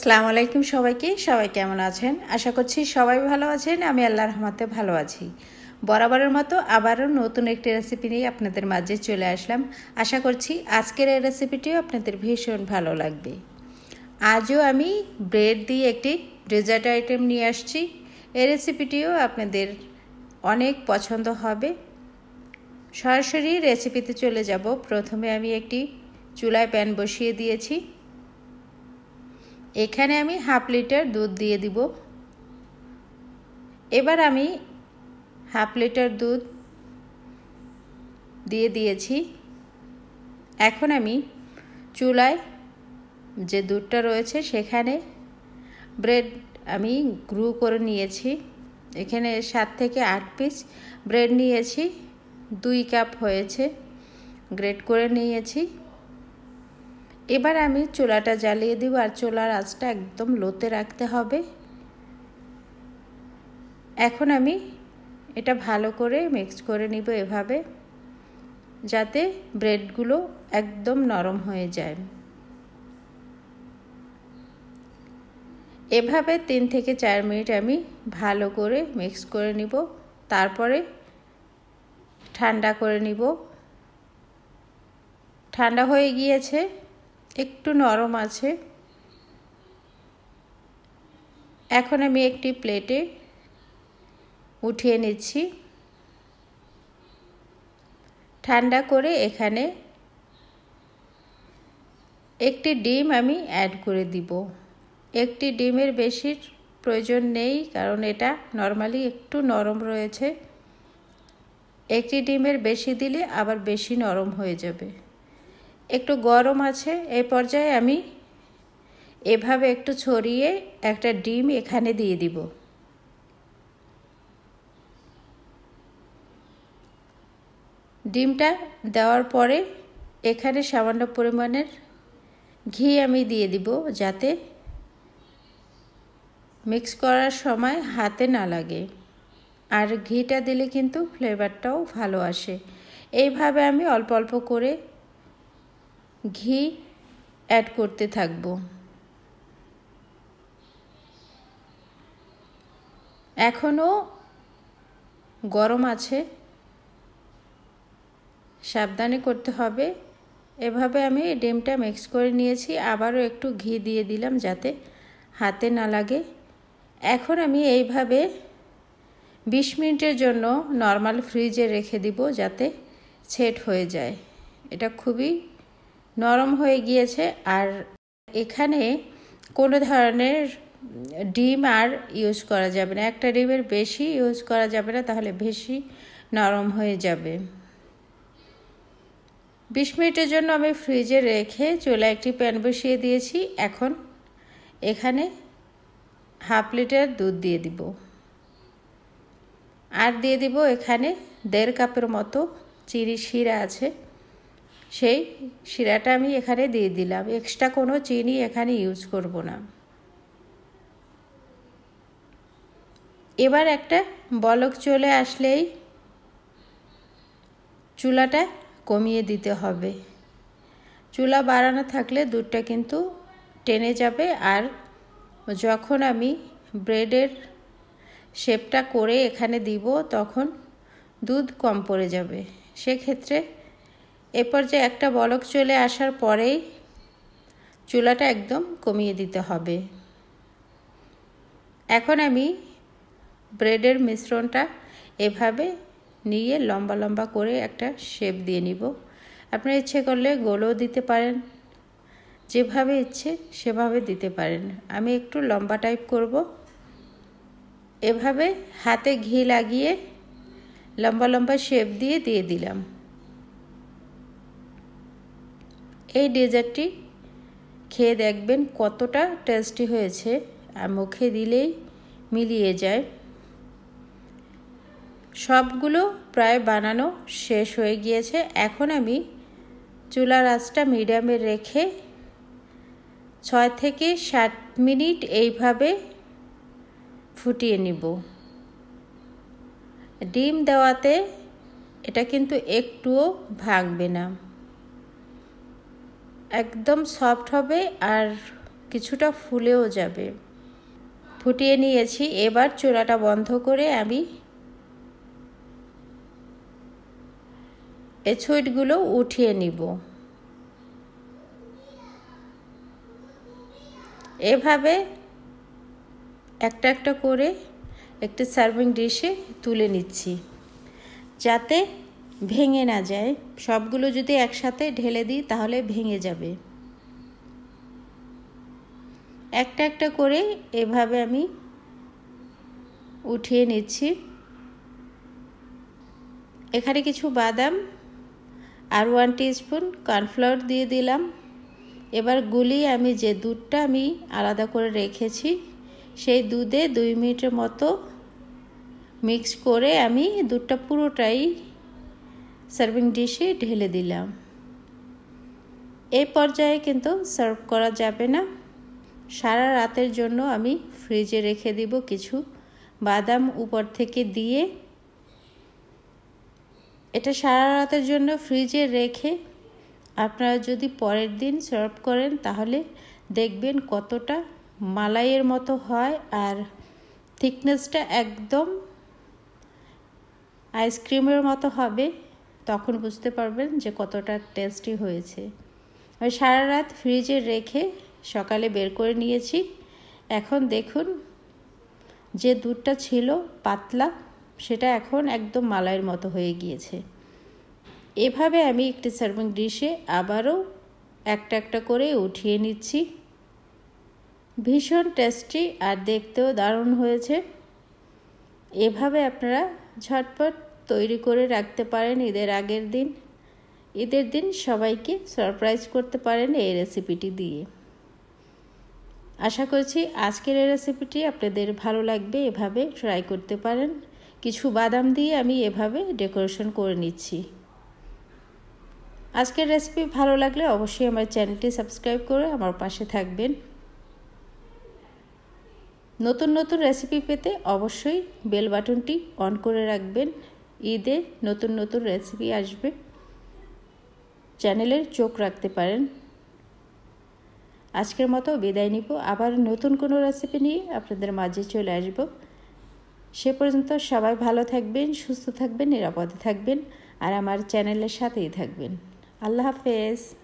আসসালামু আলাইকুম সবাইকে। সবাই কেমন আছেন? আশা করছি সবাই ভালো আছেন। আমি আল্লাহ রহমতে ভালো আছি। বরাবরের মতো আবারও নতুন একটি রেসিপি নিয়ে আপনাদের মাঝে চলে আসলাম। আশা করছি আজকের এই রেসিপিটিও আপনাদের ভীষণ ভালো লাগবে। আজও আমি ব্রেড দিয়ে একটি ডেজার্ট আইটেম নিয়ে আসছি। এই রেসিপিটিও আপনাদের অনেক পছন্দ হবে। সরাসরি রেসিপিতে চলে যাব। প্রথমে আমি একটি চুলায় প্যান বসিয়ে দিয়েছি। এখানে আমি হাফ লিটার দুধ দিয়ে দিব। এবার আমি হাফ লিটার দুধ দিয়ে দিয়েছি। এখন আমি চুলায় যে দুধটা রয়েছে সেখানে ব্রেড আমি গ্রু করে নিয়েছি। এখানে সাত থেকে আট পিস ব্রেড নিয়েছি। দুই কাপ হয়েছে। গ্রেট করে নিয়েছি। এবার আমি চুলাটা জ্বালিয়ে দিব আর চুলার আঁচটা একদম লোতে রাখতে হবে। এখন আমি এটা ভালো করে মিক্স করে নিব এভাবে, যাতে ব্রেডগুলো একদম নরম হয়ে যায়। এভাবে তিন থেকে চার মিনিট আমি ভালো করে মিক্স করে নিব, তারপরে ঠান্ডা করে নিব। ঠান্ডা হয়ে গিয়েছে একটু নরম আছে। এখন আমি একটি প্লেটে উঠিয়ে নিচ্ছি। ঠান্ডা করে এখানে একটি ডিম আমি অ্যাড করে দিব। একটি ডিমের বেশির প্রয়োজন নেই, কারণ এটা নর্মালি একটু নরম রয়েছে। একটি ডিমের বেশি দিলে আবার বেশি নরম হয়ে যাবে। একটু গরম আছে এই পর্যায়ে আমি এভাবে একটু ছড়িয়ে একটা ডিম এখানে দিয়ে দিব। ডিমটা দেওয়ার পরে এখানে সামান্য পরিমাণের ঘি আমি দিয়ে দিব যাতে মিক্স করার সময় হাতে না লাগে। আর ঘিটা দিলে কিন্তু ফ্লেভারটাও ভালো আসে। এইভাবে আমি অল্প অল্প করে ঘি অ্যাড করতে থাকব। এখনও গরম আছে। সাবধানে করতে হবে। এভাবে আমি ডিমটা মিক্স করে নিয়েছি। আবারও একটু ঘি দিয়ে দিলাম যাতে হাতে না লাগে। এখন আমি এইভাবে বিশ মিনিটের জন্য নর্মাল ফ্রিজে রেখে দিব যাতে সেট হয়ে যায়। এটা খুবই নরম হয়ে গিয়েছে আর এখানে কোনো ধরনের ডিম আর ইউজ করা যাবে না। একটা ডিমের বেশি ইউজ করা যাবে না, তাহলে বেশি নরম হয়ে যাবে। বিশ মিনিটের জন্য আমি ফ্রিজে রেখে চুলা একটি প্যান বসিয়ে দিয়েছি। এখন এখানে হাফ লিটার দুধ দিয়ে দিব। আর দিয়ে দিব এখানে দেড় কাপের মতো চিনি শিরা আছে। সেই শিরাটা আমি এখানে দিয়ে দিলাম। এক্সট্রা কোনো চিনি এখানে ইউজ করব না। এবার একটা বলক চলে আসলেই চুলাটা কমিয়ে দিতে হবে। চুলা বাড়ানো থাকলে দুধটা কিন্তু টেনে যাবে আর যখন আমি ব্রেডের শেপটা করে এখানে দিব তখন দুধ কম পড়ে যাবে। সেক্ষেত্রে এ পর্যায়ে একটা বলক চলে আসার পরেই চুলাটা একদম কমিয়ে দিতে হবে। এখন আমি ব্রেডের মিশ্রণটা এভাবে নিয়ে লম্বা লম্বা করে একটা শেপ দিয়ে নিব। আপনার ইচ্ছে করলে গোলও দিতে পারেন, যেভাবে ইচ্ছে সেভাবে দিতে পারেন। আমি একটু লম্বা টাইপ করব। এভাবে হাতে ঘি লাগিয়ে লম্বা লম্বা শেপ দিয়ে দিয়ে দিলাম। এই ডেজার্টটি খেয়ে দেখবেন কতটা টেস্টি হয়েছে আর মুখে দিলেই মিলিয়ে যায়। সবগুলো প্রায় বানানো শেষ হয়ে গিয়েছে। এখন আমি চুলার আঁচটা মিডিয়ামে রেখে ছয় থেকে ষাট মিনিট এইভাবে ফুটিয়ে নিব। ডিম দেওয়াতে এটা কিন্তু একটুও ভাঙবে না। একদম সফট হবে আর কিছুটা ফুলেও যাবে। ফুটিয়ে নিয়েছি। এবার চুলাটা বন্ধ করে আমি এ ছুইটগুলো উঠিয়ে নিব। এভাবে একটা একটা করে একটি সার্ভিং ডিশে তুলে নিচ্ছি। যাতে ভেঙে না যায়। সবগুলো যদি একসাথে ঢেলে দিই, তাহলে ভেঙে যাবে। একটা একটা করে এভাবে আমি উঠিয়ে নিচ্ছি। এখানে কিছু বাদাম, আর ওয়ান স্পুন কর্নফ্লাওয়ার দিয়ে দিলাম। এবার গুলিয়ে আমি যে দুধটা আমি আলাদা করে রেখেছি, সেই দুধে দুই মিনিটের মতো মিক্স করে আমি দুধটা পুরোটাই সার্ভিং ডিশে ঢেলে দিলাম। এই পর্যায়ে কিন্তু সার্ভ করা যাবে না। সারা রাতের জন্য আমি ফ্রিজে রেখে দিব কিছু বাদাম উপর থেকে দিয়ে। এটা সারা রাতের জন্য ফ্রিজে রেখে আপনারা যদি পরের দিন সার্ভ করেন তাহলে দেখবেন কতটা মালাইয়ের মতো হয় আর থিকনেসটা একদম আইসক্রিমের মতো হবে। তখন বুঝতে পারবেন যে কতটা টেস্টি হয়েছে। আমি সারা রাত ফ্রিজে রেখে সকালে বের করে নিয়েছি। এখন দেখুন যে দুধটা ছিল পাতলা, সেটা এখন একদম মালাইয়ের মতো হয়ে গিয়েছে। এভাবে আমি একটি সার্ভিং ডিশে আবারও একটা একটা করে উঠিয়ে নিচ্ছি। ভীষণ টেস্টি আর দেখতেও দারুণ হয়েছে। এভাবে আপনারা ঝটপট তৈরি করে রাখতে পারেন ঈদের আগের দিন। ঈদের দিন সবাইকে সারপ্রাইজ করতে পারেন এই রেসিপিটি দিয়ে। আশা করছি আজকের এই রেসিপিটি আপনাদের ভালো লাগবে, এভাবে ট্রাই করতে পারেন। কিছু বাদাম দিয়ে আমি এভাবে ডেকোরেশন করে নিচ্ছি। আজকের রেসিপি ভালো লাগলে অবশ্যই আমার চ্যানেলটি সাবস্ক্রাইব করে আমার পাশে থাকবেন। নতুন নতুন রেসিপি পেতে অবশ্যই বেল বাটনটি অন করে রাখবেন। ঈদে নতুন নতুন রেসিপি আসবে। চ্যানেলের চোখ রাখতে পারেন। আজকের মতো বিদায় নিব। আবার নতুন কোনো রেসিপি নিয়ে আপনাদের মাঝে চলে আসব। সে পর্যন্ত সবাই ভালো থাকবেন, সুস্থ থাকবেন, নিরাপদে থাকবেন, আর আমার চ্যানেলের সাথেই থাকবেন। আল্লাহ হাফেজ।